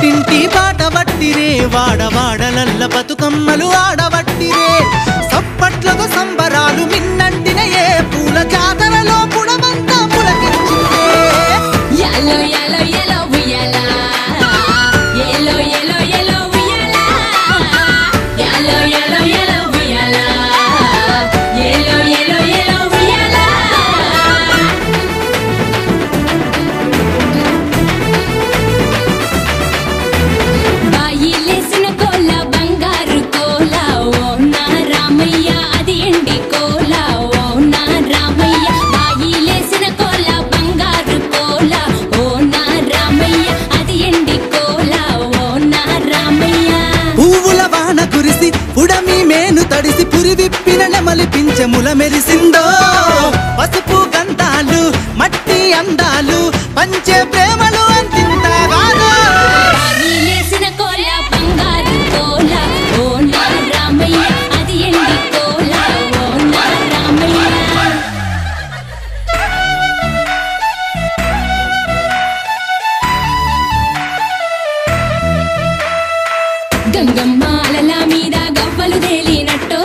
పుట్టింటి బాట వాడవాడ నల్ల బతుకమ్మలు ఆడబట్టిరే సప్పట్లతో సంబరాలు మిన్నండి తల మీద గవ్వలు తేలినట్టో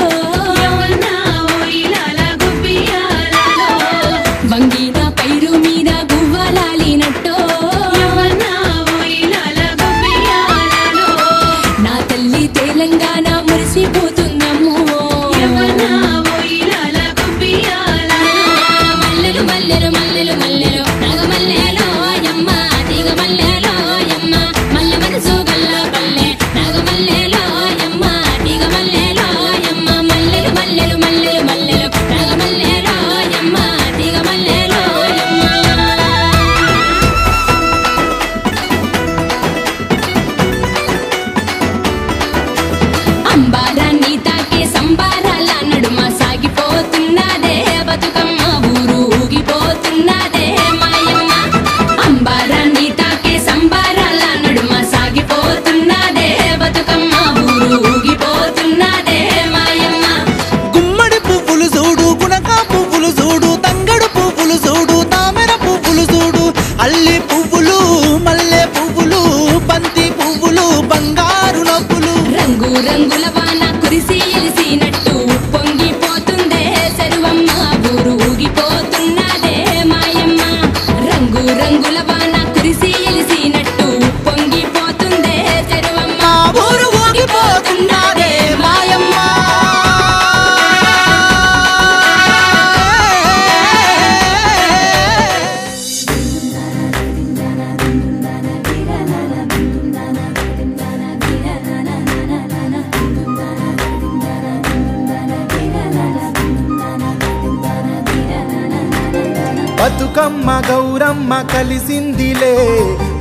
గౌరమ్మ గౌరమ్మ కలిసిందిలే.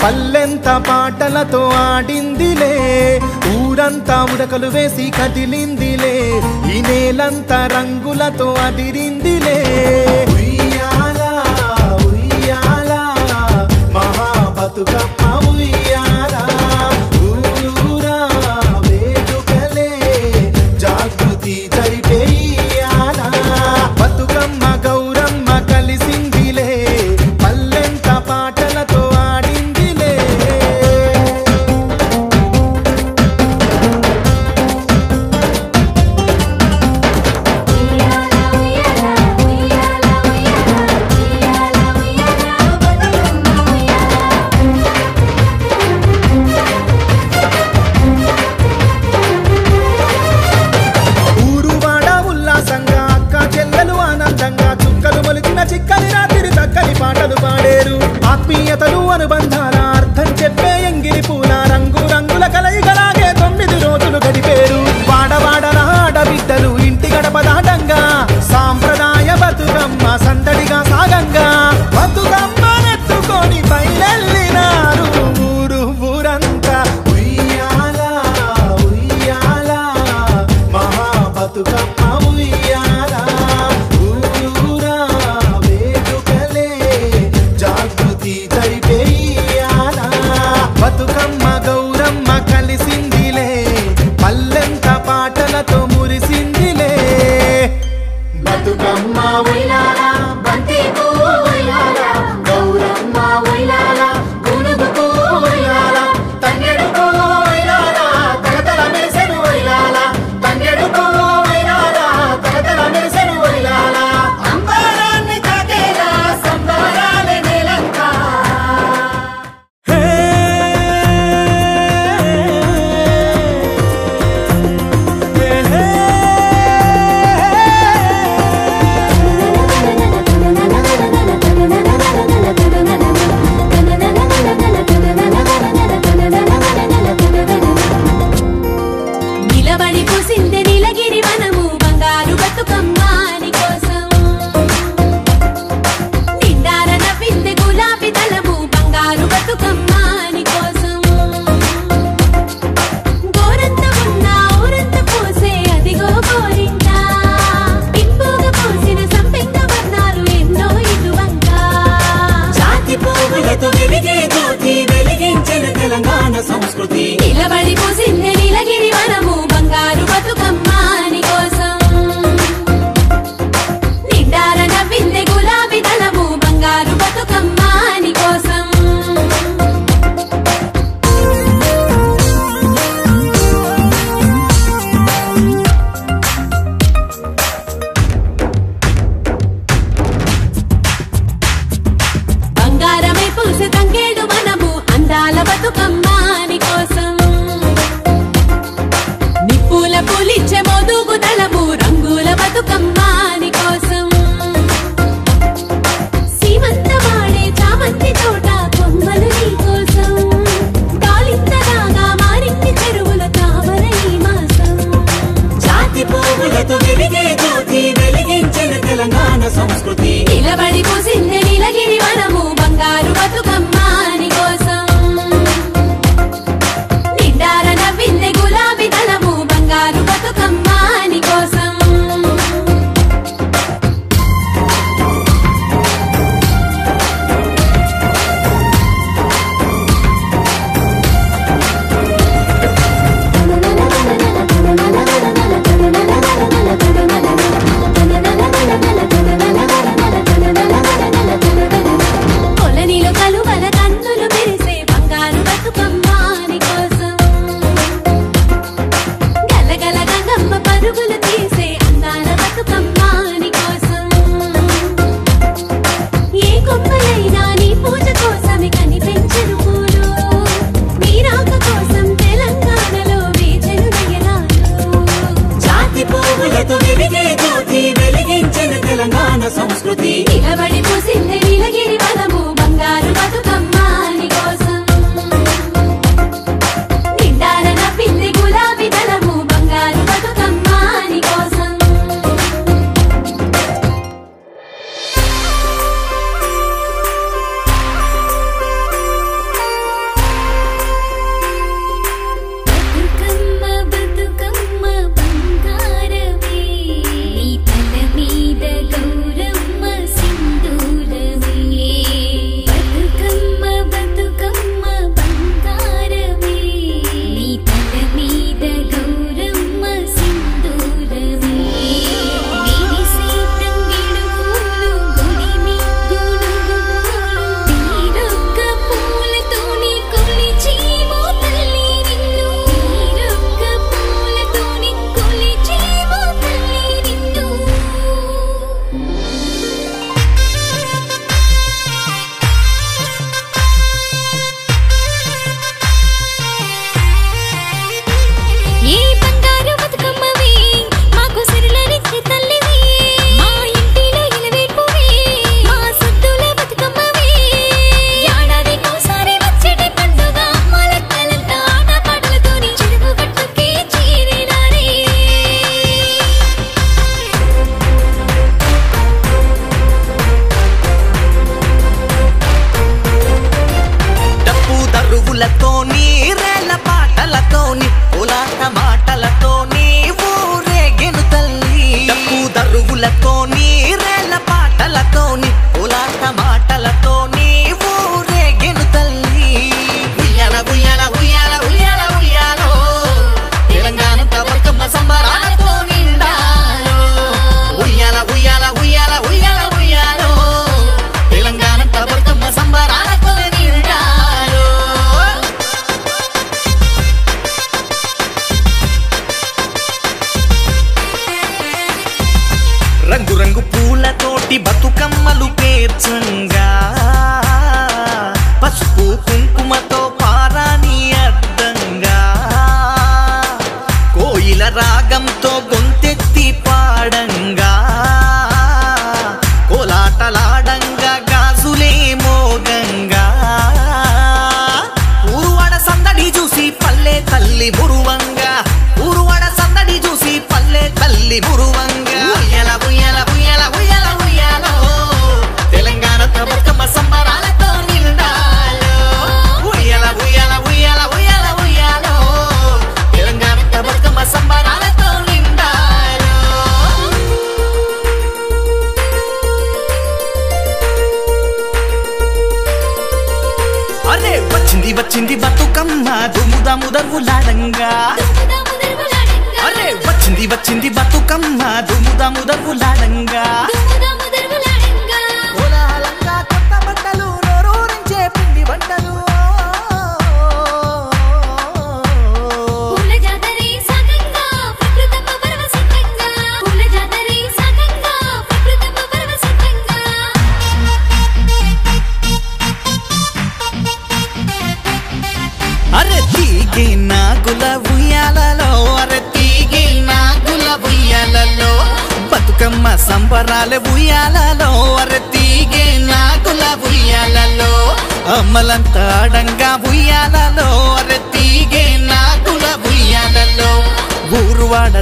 పల్లెంత పాటలతో ఆడిందిలే. ఊరంతా ఉడకలు వేసి కదిలిందిలే. ఈ నేలంతా రంగులతో అదిరిందిలే. ఉయ్యాలా ఉయ్యాలా మహాబతుకమ్మ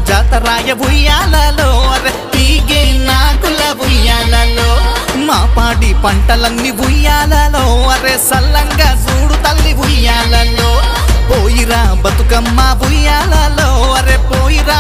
జాతరాయ ఉయ్యాలలో తీగే నాకుల ఉయ్యాలలో. మా పాడి పంటలన్నీ ఉయ్యాలలో అరే సల్లంగా చూడు తల్లి ఉయ్యాలలో. పోయిరా బతుకమ్మ ఉయ్యాలలో అరే పోయిరా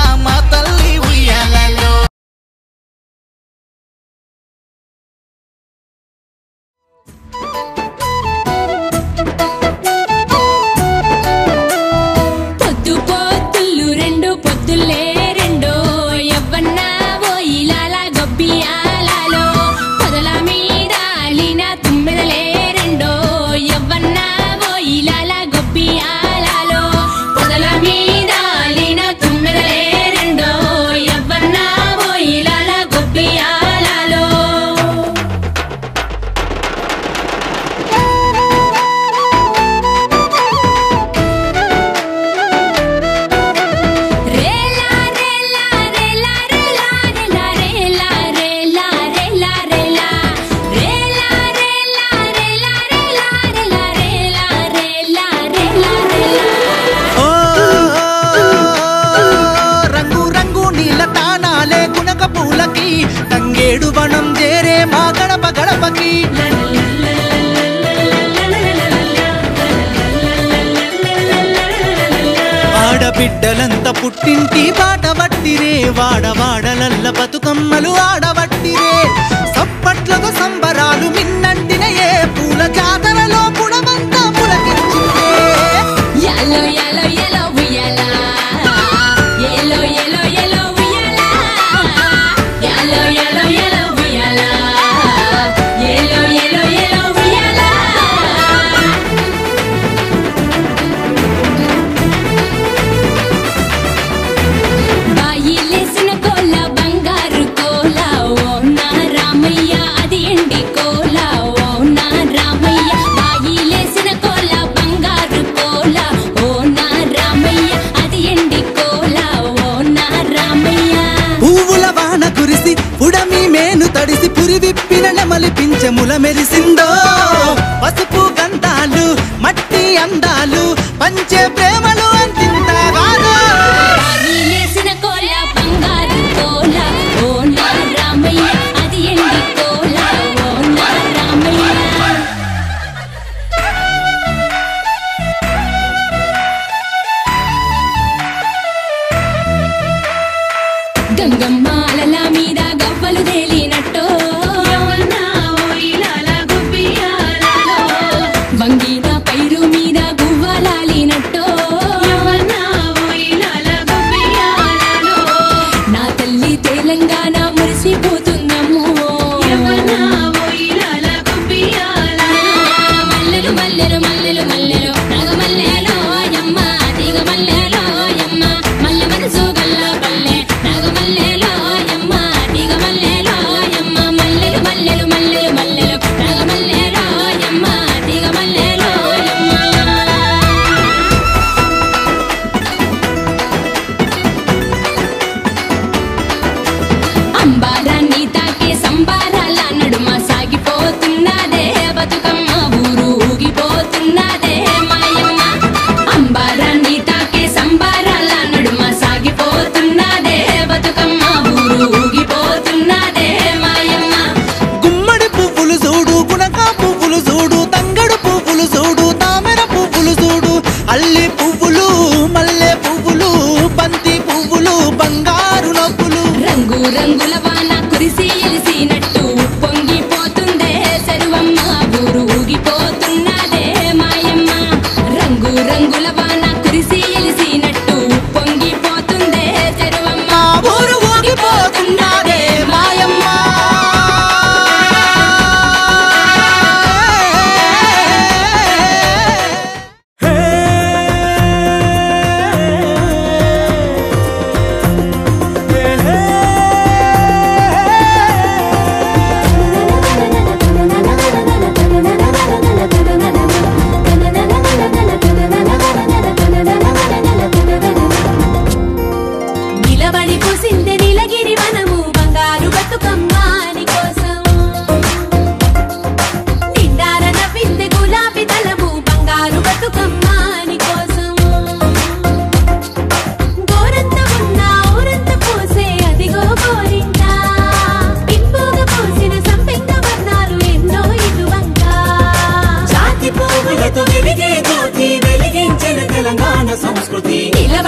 பாட வாட நல்ல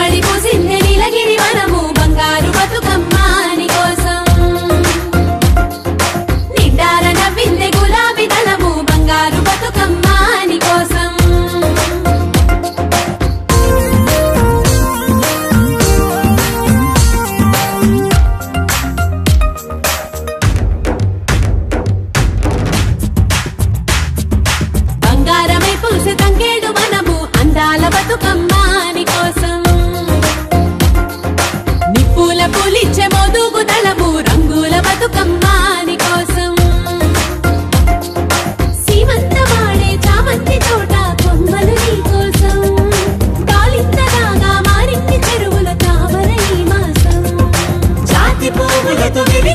Allez,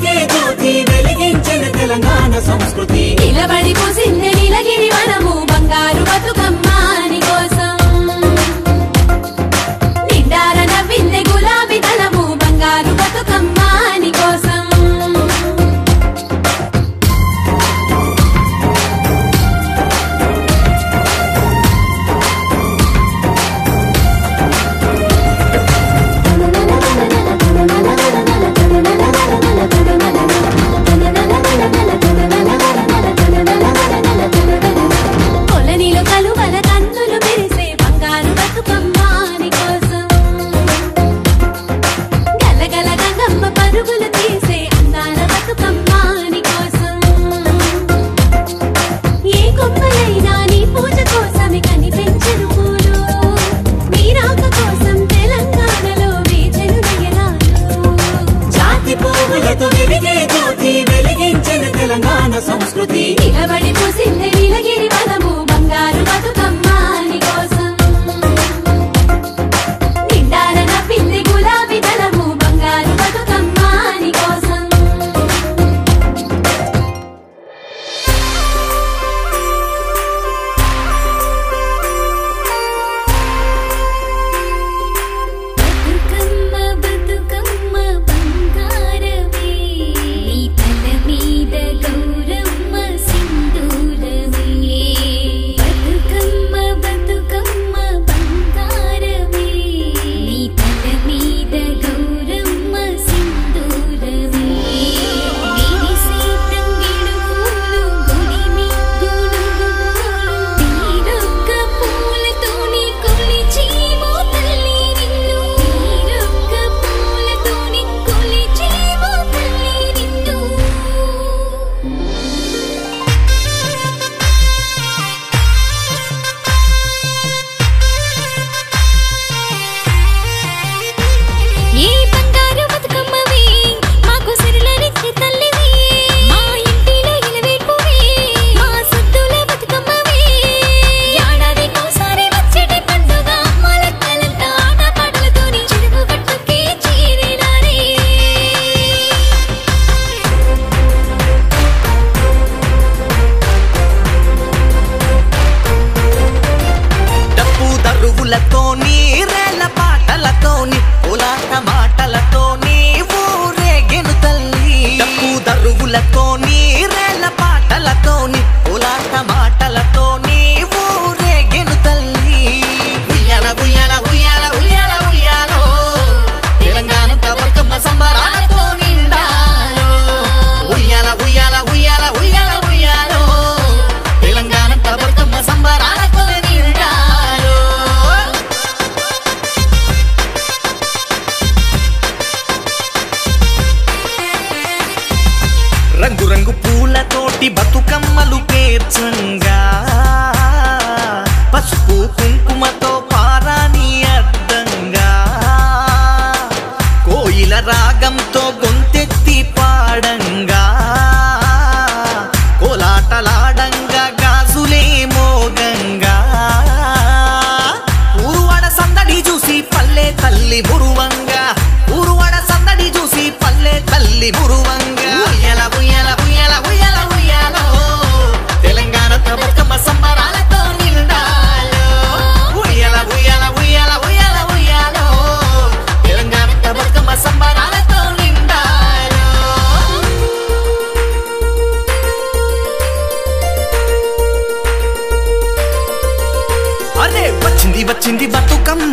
నిండే జ్యోతి వెలిగించిన తెలంగాణ సంస్కృతి. నిలబడి కూసింది నీలగిరి మనము బంగారు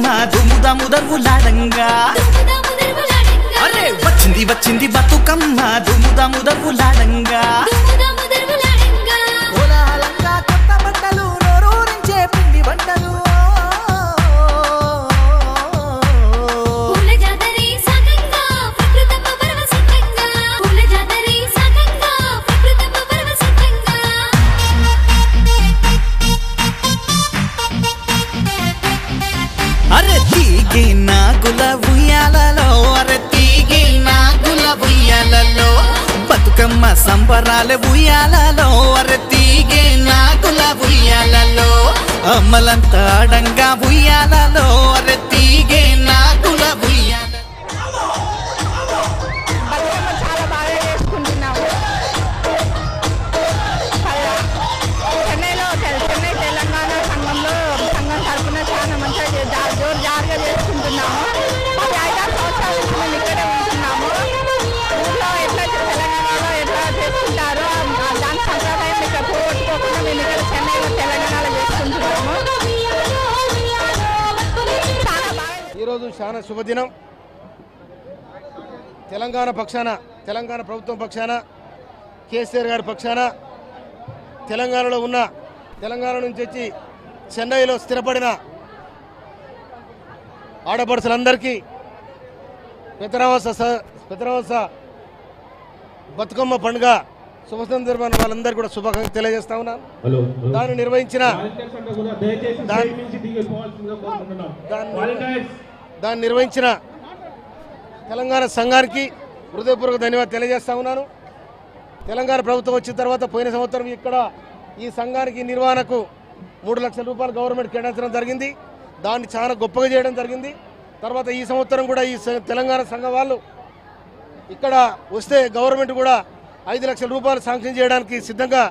బతుకమ్మ దుమ్ముదాము దర్వులాడంగా అరే వచ్చింది వచ్చింది బతుకమ్మ. దుమ్ముదాము దర్వులాడంగా సంబరాల ఉయ్యాలలో అరే తీగి నాగుల ఉయ్యాలలో అమ్మలంతా అడంగా ఉయ్యాలలో అరే తీగి నాగుల చాలా శుభదినం. తెలంగాణ పక్షాన తెలంగాణ ప్రభుత్వం పక్షాన కేసీఆర్ గారి పక్షాన తెలంగాణలో ఉన్న తెలంగాణ నుంచి వచ్చి చెన్నైలో స్థిరపడిన ఆడపడుచులందరికీ పెద్దరావాస స- పెద్దరావాస బతుకమ్మ పండుగ శుభ సందర్భాన్ని వాళ్ళందరికీ కూడా శుభాకాంక్షలు తెలియజేస్తా ఉన్నాను హలో దాన్ని నిర్వహించిన దాన్ని- దాన్ని నిర్వహించిన తెలంగాణ సంఘానికి హృదయపూర్వక ధన్యవాదాలు తెలియజేస్తా ఉన్నాను. తెలంగాణ ప్రభుత్వం వచ్చిన తర్వాత పోయిన సంవత్సరం ఇక్కడ ఈ సంఘానికి నిర్వహణకు మూడు లక్షల రూపాయలు గవర్నమెంట్ కేటాయించడం జరిగింది. దాన్ని చాలా గొప్పగా చేయడం జరిగింది. తర్వాత ఈ సంవత్సరం కూడా ఈ తెలంగాణ సంఘం వాళ్ళు ఇక్కడ వస్తే గవర్నమెంట్ కూడా ఐదు లక్షల రూపాయలు శాంక్షన్ చేయడానికి సిద్ధంగా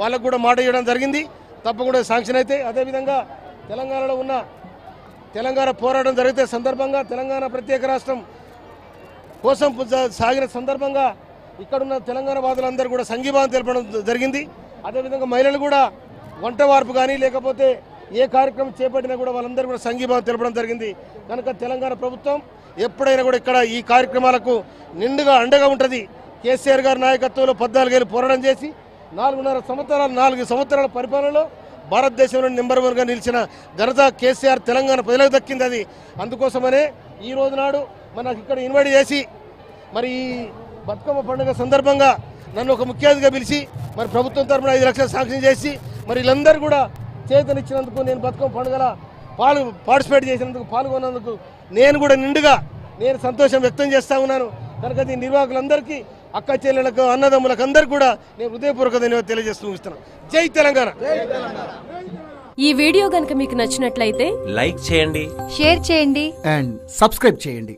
వాళ్ళకు కూడా మాట ఇవ్వడం జరిగింది. తప్పకుండా శాంక్షన్ అయితే. అదేవిధంగా తెలంగాణలో ఉన్న తెలంగాణ పోరాటం జరిగితే సందర్భంగా తెలంగాణ ప్రత్యేక రాష్ట్రం కోసం సాగిన సందర్భంగా ఇక్కడున్న తెలంగాణ వాదులందరూ కూడా సంఘీభావం తెలపడం జరిగింది. అదేవిధంగా మహిళలు కూడా వంట వార్పు కానీ లేకపోతే ఏ కార్యక్రమం చేపట్టినా కూడా వాళ్ళందరూ కూడా సంఘీభావం తెలపడం జరిగింది. కనుక తెలంగాణ ప్రభుత్వం ఎప్పుడైనా కూడా ఇక్కడ ఈ కార్యక్రమాలకు నిండుగా అండగా ఉంటుంది. కేసీఆర్ గారి నాయకత్వంలో పద్నాలుగేళ్ళు పోరాటం చేసి నాలుగున్నర సంవత్సరాలు నాలుగు సంవత్సరాల పరిపాలనలో భారతదేశంలో నెంబర్ వన్గా నిలిచిన ఘనత కేసీఆర్ తెలంగాణ ప్రజలకు దక్కింది అది. అందుకోసమనే ఈ రోజు నాడు మనకు ఇక్కడ ఇన్వైట్ చేసి మరి ఈ బతుకమ్మ పండుగ సందర్భంగా నన్ను ఒక ముఖ్య అతిథిగా పిలిచి మరి ప్రభుత్వం తరఫున ఐదు లక్షలు శాంక్షన్ చేసి మరి వీళ్ళందరూ కూడా చేతనిచ్చినందుకు నేను బతుకమ్మ పండుగల పాలు పార్టిసిపేట్ చేసినందుకు పాల్గొన్నందుకు నేను కూడా నిండుగా నేను సంతోషం వ్యక్తం చేస్తా ఉన్నాను. కనుక దీని నిర్వాహకులందరికీ అక్క చెల్లెలకు అన్నదమ్ములకు అందరికీ కూడా నేను హృదయపూర్వక ధన్యవాదాలు తెలియజేస్తూ ముగిస్తున్నాను జై తెలంగాణ. ఈ వీడియో గనుక మీకు నచ్చినట్లయితే లైక్ చేయండి. షేర్ చేయండి. అండ్ సబ్స్క్రైబ్ చేయండి.